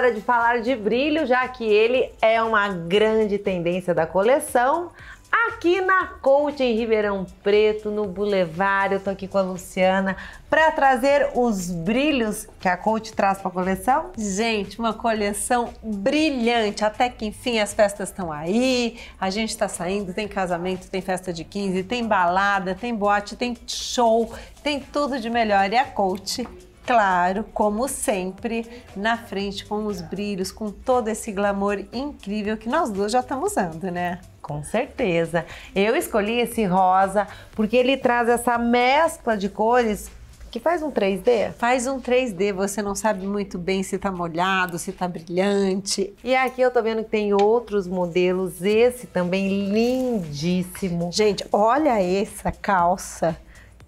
hora de falar de brilho, já que ele é uma grande tendência da coleção. Aqui na Coach em Ribeirão Preto, no Boulevard, eu tô aqui com a Luciana para trazer os brilhos que a Coach traz para a coleção. Gente, uma coleção brilhante, até que enfim as festas estão aí, a gente está saindo, tem casamento, tem festa de 15, tem balada, tem boate, tem show, tem tudo de melhor e a Coach claro, como sempre, na frente com os brilhos, com todo esse glamour incrível que nós duas já estamos usando, né? Com certeza. Eu escolhi esse rosa porque ele traz essa mescla de cores que faz um 3D? Faz um 3D, você não sabe muito bem se tá molhado, se tá brilhante. E aqui eu tô vendo que tem outros modelos, esse também lindíssimo. Gente, olha essa calça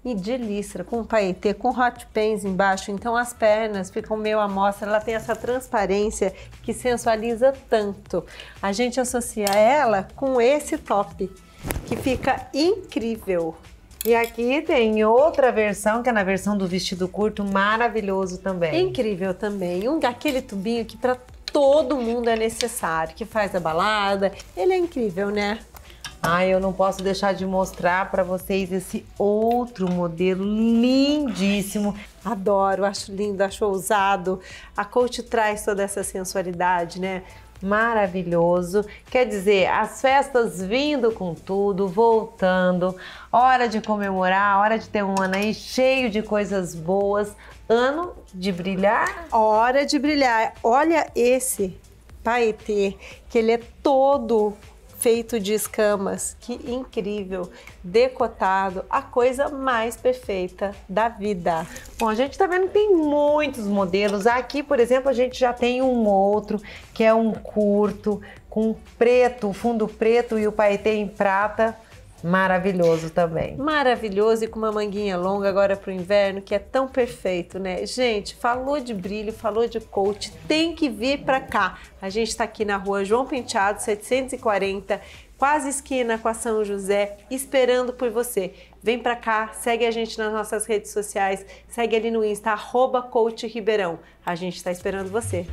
e de listra, com paetê, com hot pants embaixo, então as pernas ficam meio à mostra, ela tem essa transparência que sensualiza tanto. A gente associa ela com esse top, que fica incrível. E aqui tem outra versão, que é na versão do vestido curto, maravilhoso também. Incrível também. Um aquele tubinho que para todo mundo é necessário, que faz a balada. Ele é incrível, né? Ai, eu não posso deixar de mostrar para vocês esse outro modelo lindíssimo. Adoro, acho lindo, acho ousado. A Coach traz toda essa sensualidade, né? maravilhoso. Quer dizer, as festas vindo com tudo, voltando, hora de comemorar, hora de ter um ano aí cheio de coisas boas, ano de brilhar. Hora de brilhar. Olha esse paetê, que ele é todo feito de escamas. Que incrível! Decotado, a coisa mais perfeita da vida. Bom, a gente tá vendo que tem muitos modelos. Aqui, por exemplo, a gente já tem um outro, que é um curto, com preto, fundo preto e o paetê em prata. Maravilhoso também. Maravilhoso e com uma manguinha longa agora para o inverno, que é tão perfeito, né? Gente, falou de brilho, falou de coach, tem que vir para cá. A gente está aqui na rua João Penteado, 740, quase esquina com a São José, esperando por você. Vem para cá, segue a gente nas nossas redes sociais, segue ali no Insta, arroba Coach Ribeirão. A gente está esperando você.